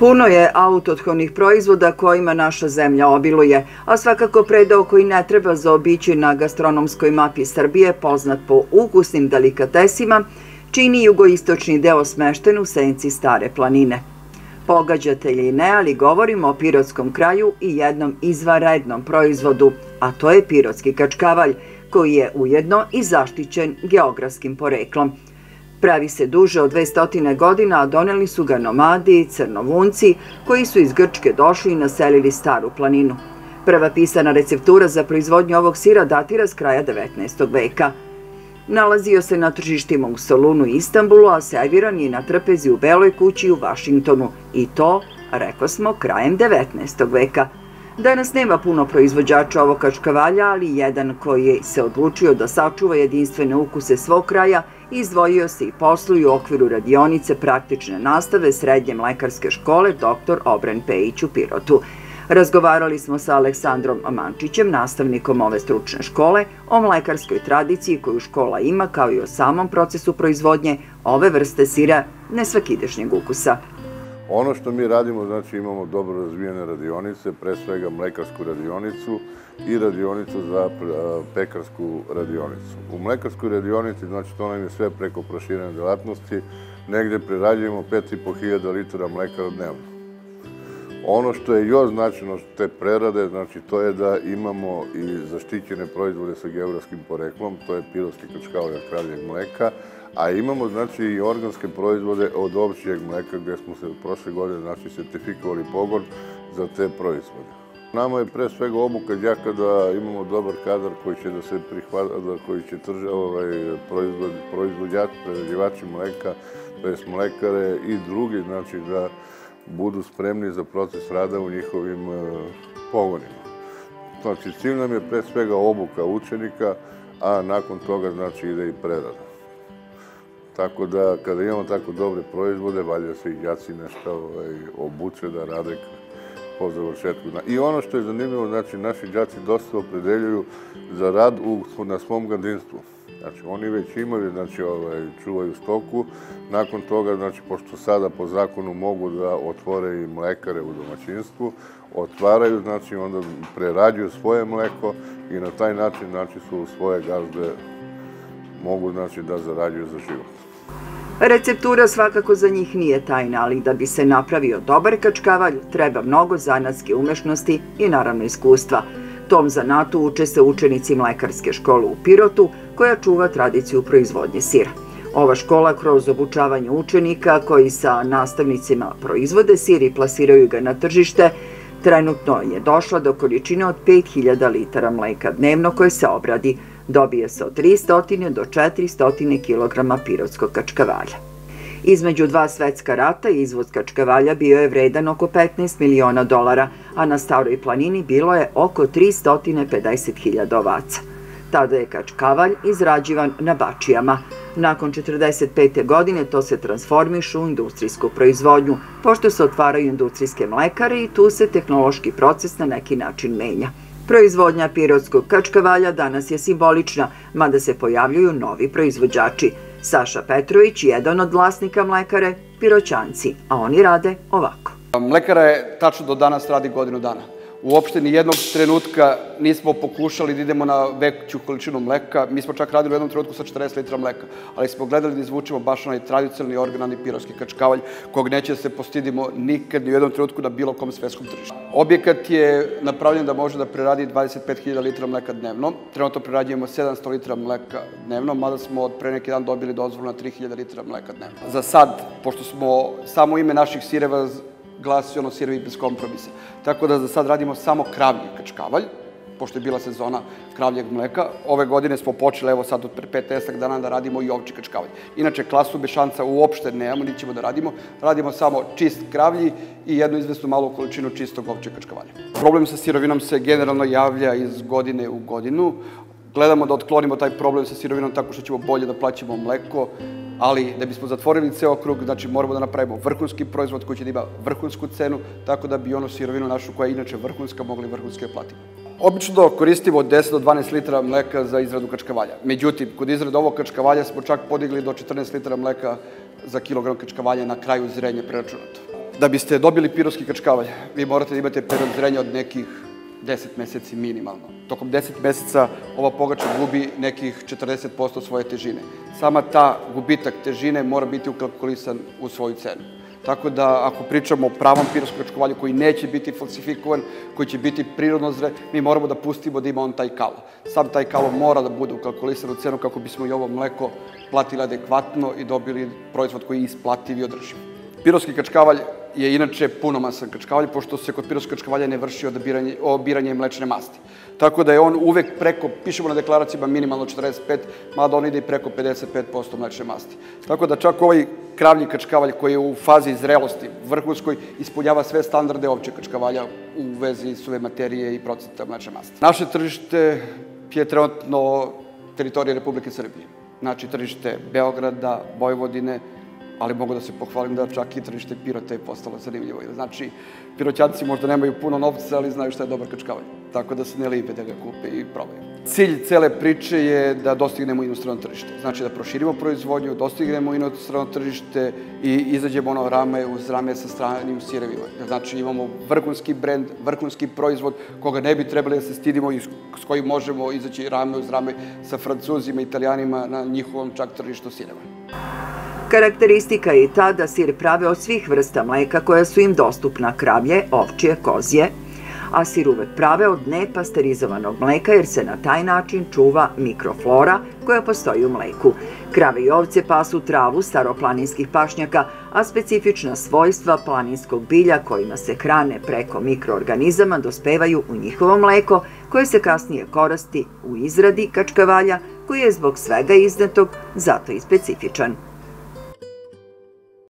Puno je autothonih proizvoda kojima naša zemlja obiluje, a svakako predao koji ne treba zaobići na gastronomskoj mapi Srbije, poznat po ukusnim delikatesima, čini jugoistočni deo smešten u senci Stare planine. Pogađate ili ne, ali govorimo o pirotskom kraju i jednom izvarednom proizvodu, a to je pirotski kačkavalj, koji je ujedno i zaštićen geografskim poreklom – Pravi se duže od 200 godina, a doneli su ga nomadi, crnovunci, koji su iz Grčke došli i naselili staru planinu. Prva pisana receptura za proizvodnju ovog sira datira s kraja 19. veka. Nalazio se na tržištima u Solunu i Istanbulu, a serviran je na trpezi u Beloj kući u Vašingtonu. I to, reko smo, krajem 19. veka. Danas nema puno proizvođača ovog kačkavalja, ali jedan koji se odlučio da sačuva jedinstvene ukuse svog kraja – izdvojio se i posluje u okviru radionice praktične nastave Srednje mlekarske škole dr. Obren Pejić u Pirotu. Razgovarali smo sa Aleksandrom Mančićem, nastavnikom ove stručne škole, o mlekarskoj tradiciji koju škola ima, kao i o samom procesu proizvodnje ove vrste sira nesvakidešnjeg ukusa. Ono što mi radimo, znači imamo dobro razvijene radionice, pre svega mlekarsku radionicu i radionicu za pekarsku radionicu. U mlekarskoj radionici, znači to nam je sve preko proširene delatnosti, negde prerađujemo 5500 litara mleka dnevno. Ono što je još značajno te prerade, znači to je da imamo i zaštićene proizvode sa geografskim poreklom, to je pirovski krčkavlja kraljeg mleka, A imamo znači i organske proizvode od ovčijeg mleka gde smo se prošle godine znači sertifikovali pogon za te proizvode. Nama je pre svega obuka đaka da imamo dobar kadar koji će da se prihvata, da koji će trže ovaj, proizvod, proizvodjači, prerađivači mleka, to je mlekare i drugi, znači da budu spremni za proces rada u njihovim uh, pogonima. Znači, cilj nam je pre svega obuka učenika, a nakon toga znači ide i prerada. Tako da, kada imamo tako dobre proizvode, valja se i djaci nešto ovaj, obuče da rade po završetku. I ono što je zanimljivo, znači, naši džaci dosta opredeljuju za rad u, na svom gazdinstvu. Znači, oni već imaju, znači, ovaj, čuvaju stoku. Nakon toga, znači, pošto sada po zakonu mogu da otvore i mlekare u domaćinstvu, otvaraju, znači, onda prerađuju svoje mleko i na taj način, znači, su svoje gazde mogu, znači, da zarađuju za život. Receptura svakako za njih nije tajna, ali da bi se napravio dobar kačkavalj, treba mnogo zanatske umešnosti i naravno iskustva. Tom zanatu uče se učenici mlekarske škole u Pirotu, koja čuva tradiciju proizvodnje sira. Ova škola kroz obučavanje učenika koji sa nastavnicima proizvode sir i plasiraju ga na tržište, trenutno je došla do količine od 5000 litara mleka dnevno koje se obradi – Dobije se od 300 do 400 kg pirotskog kačkavalja. Između dva svetska rata izvoz kačkavalja bio je vredan oko 15 miliona dolara, a na Staroj planini bilo je oko 350.000 ovaca. Tada je kačkavalj izrađivan na bačijama. Nakon 45. godine to se transformiše u industrijsku proizvodnju, pošto se otvaraju industrijske mlekare i tu se tehnološki proces na neki način menja. Proizvodnja pirotskog kačkavalja danas je simbolična, mada se pojavljuju novi proizvođači. Saša Petrović, jedan od vlasnika mlekare, piroćanci, a oni rade ovako. Mlekara je tačno do danas radi godinu dana uopšte ni jednog trenutka nismo pokušali da idemo na veću količinu mleka. Mi smo čak radili u jednom trenutku sa 40 litra mleka, ali smo gledali da izvučemo baš onaj tradicionalni organalni pirovski kačkavalj, kog neće da se postidimo nikad ni u jednom trenutku na bilo kom svetskom tržištu. Objekat je napravljen da može da preradi 25.000 litra mleka dnevno. Trenutno prerađujemo 700 litra mleka dnevno, mada smo od pre neki dan dobili dozvolu na 3.000 litra mleka dnevno. Za sad, pošto smo samo ime naših sireva glasi ono sirovi bez kompromisa. Tako da za sad radimo samo kravlji kačkavalj, pošto je bila sezona kravljeg mleka. Ove godine smo počeli, evo sad od pre 15 dana, da radimo i ovči kačkavalj. Inače, klasu bešanca uopšte nemamo, ni ćemo da radimo. Radimo samo čist kravlji i jednu izvesnu malu količinu čistog ovče kačkavalja. Problem sa sirovinom se generalno javlja iz godine u godinu. Gledamo da otklonimo taj problem sa sirovinom tako što ćemo bolje da plaćamo mleko, ali da bismo zatvorili ceo krug, znači moramo da napravimo vrhunski proizvod koji će da ima vrhunsku cenu, tako da bi ono sirovinu našu koja je inače vrhunska mogli vrhunski da platimo. Obično koristimo od 10 do 12 litara mleka za izradu kačkavalja. Međutim, kod izrade ovog kačkavalja smo čak podigli do 14 litara mleka za kilogram kačkavalja na kraju zrenja preračunato. Da biste dobili pirovski kačkavalj, vi morate da imate period zrenja od nekih 10 meseci minimalno. Tokom 10 meseca ova pogača gubi nekih 40% svoje težine. Sama ta gubitak težine mora biti ukalkulisan u svoju cenu. Tako da, ako pričamo o pravom pirovskom kačkovalju koji neće biti falsifikovan, koji će biti prirodno zre, mi moramo da pustimo da ima on taj kalo. Sam taj kalo mora da bude ukalkulisan u cenu kako bismo i ovo mleko platili adekvatno i dobili proizvod koji je isplativ i održiv. Pirovski kačkavalj je inače punomasan kačkavalj, pošto se kod pirovskog kačkavalja ne vrši odabiranje, obiranje mlečne masti. Tako da je on uvek preko, pišemo na deklaracijama minimalno 45, mada on ide i preko 55% mlečne masti. Tako da čak ovaj kravlji kačkavalj koji je u fazi zrelosti vrhunskoj ispunjava sve standarde opće kačkavalja u vezi suve materije i procenta mlečne masti. Naše tržište je trenutno teritorija Republike Srbije. Znači tržište Beograda, Vojvodine, ali mogu da se pohvalim da čak i tržište pirota je postalo zanimljivo. Znači, piroćanci možda nemaju puno novca, ali znaju šta je dobar kačkavalj. Tako da se ne libe da ga kupe i probaju. Cilj cele priče je da dostignemo inostrano tržište. Znači da proširimo proizvodnju, dostignemo inostrano tržište i izađemo ono rame uz rame sa stranim sirevima. Znači imamo vrhunski brend, vrhunski proizvod koga ne bi trebali da se stidimo i s kojim možemo izaći rame uz rame sa francuzima, italijanima na njihovom čak tržištu sireva. Karakteristika je ta da sir prave od svih vrsta mleka koja su im dostupna kravlje, ovčije, kozje, a sir uvek prave od nepasterizovanog mleka jer se na taj način čuva mikroflora koja postoji u mleku. Krave i ovce pasu travu staroplaninskih pašnjaka, a specifična svojstva planinskog bilja kojima se hrane preko mikroorganizama dospevaju u njihovo mleko koje se kasnije koristi u izradi kačkavalja koji je zbog svega iznetog zato i specifičan.